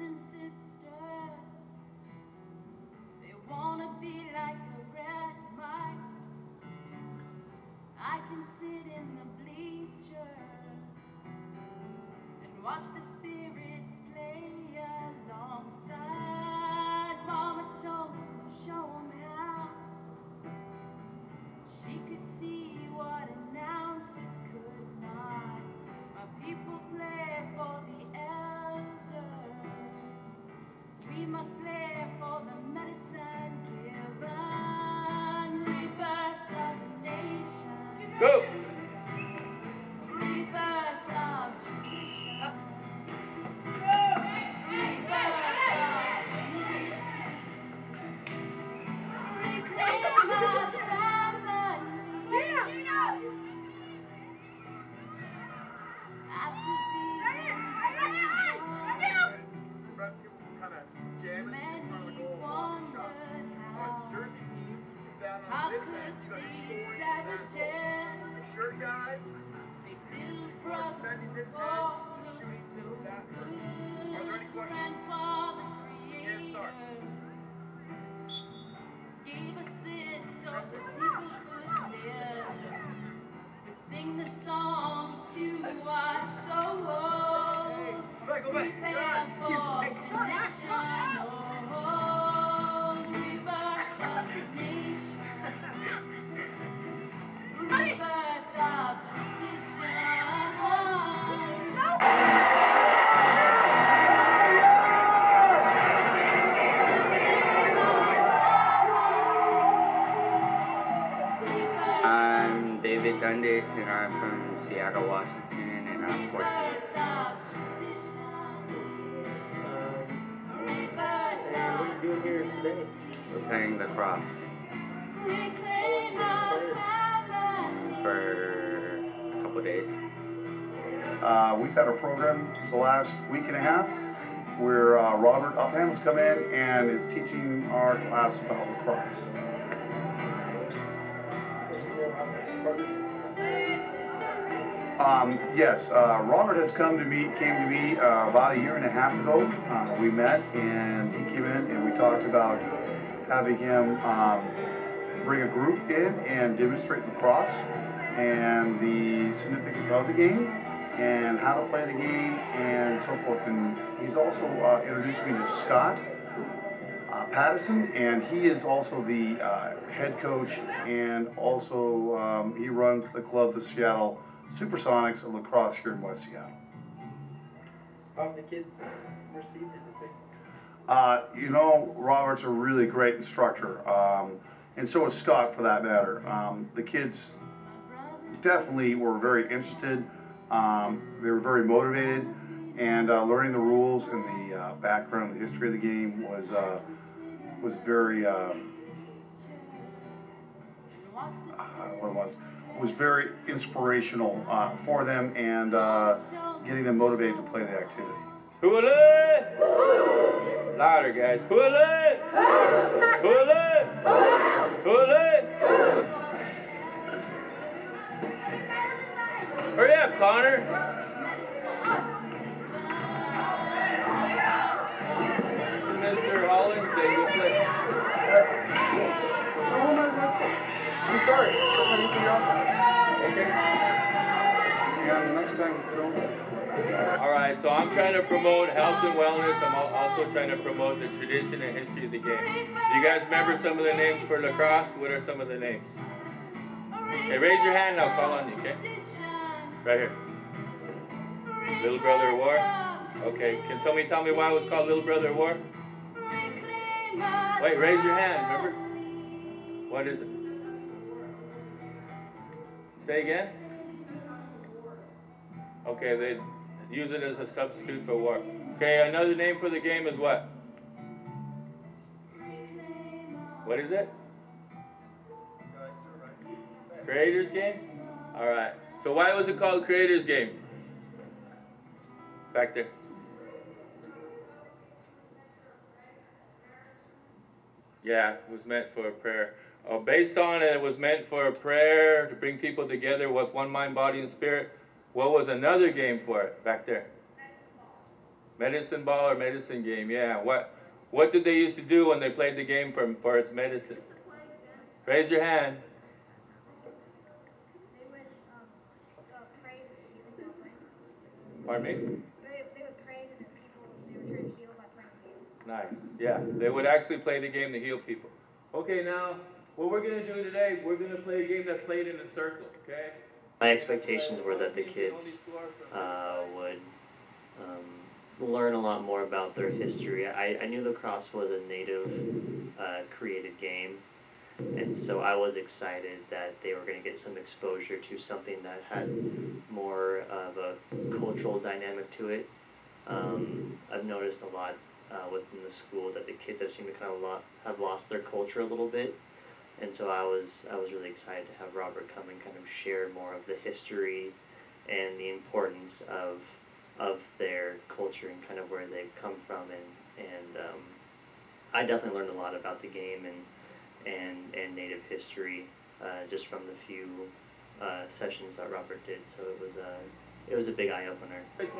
and sisters. They wanna be like a red. I can sit in the bleachers and watch the shirt guys. big little brother, I'm David Dundas and I'm from Seattle, Washington, and I'm 14. We're paying the family. for a couple days. Uh, we've had a program the last week and a half where uh, Robert Upham has come in and is teaching our class about lacrosse. Um, yes, uh, Robert has come to me, came to me uh, about a year and a half ago. Uh, we met and he came in and we talked about having him um, bring a group in and demonstrate lacrosse and the significance of the game and how to play the game and so forth. And he's also uh, introduced me to Scott uh, Patterson, and he is also the uh, head coach and also um, he runs the club, the Seattle Supersonics of lacrosse here in West Seattle. How have the kids received it this week? Uh, you know, Robert's a really great instructor, um, and so is Scott for that matter. Um, the kids definitely were very interested. Um, they were very motivated, and uh, learning the rules and the uh, background, the history of the game was uh, was very uh, what it was was very inspirational uh, for them and uh, getting them motivated to play the activity. Hooray! Louder, guys. Hooray! Hooray! Hooray! Hurry up, Connor. Sorry. Okay. Yeah, next time. All right, so I'm trying to promote health and wellness. I'm also trying to promote the tradition and history of the game. Do you guys remember some of the names for lacrosse? What are some of the names? Okay, raise your hand. I'll call on you. Okay, right here. Little Brother of War. Okay, can somebody tell me why it was called Little Brother of War? Wait, raise your hand. Remember? What is it? Say again. Okay, they use it as a substitute for war. Okay, another name for the game is what? What is it? Creators game? Alright. So why was it called Creators game? Back there. Yeah, it was meant for a prayer. Uh, based on it, it was meant for a prayer to bring people together with one mind, body, and spirit. What was another game for it back there? Medicine ball or medicine game, yeah. What what did they used to do when they played the game for, for its medicine? Raise your hand. Pardon me? Nice. Yeah, they would actually play the game to heal people. Okay, now what we're gonna do today, we're gonna play a game that's played in a circle. Okay. My expectations were that the kids uh, would um, learn a lot more about their history. I, I knew lacrosse was a native uh, created game, and so I was excited that they were going to get some exposure to something that had more of a cultural dynamic to it. Um, I've noticed a lot uh, within the school that the kids have seemed to kind of lo- have lost their culture a little bit and so I was I was really excited to have Robert come and kind of share more of the history and the importance of of their culture and kind of where they've come from and and um, I definitely learned a lot about the game and and and native history uh, just from the few uh, sessions that Robert did so it was a it was a big eye opener.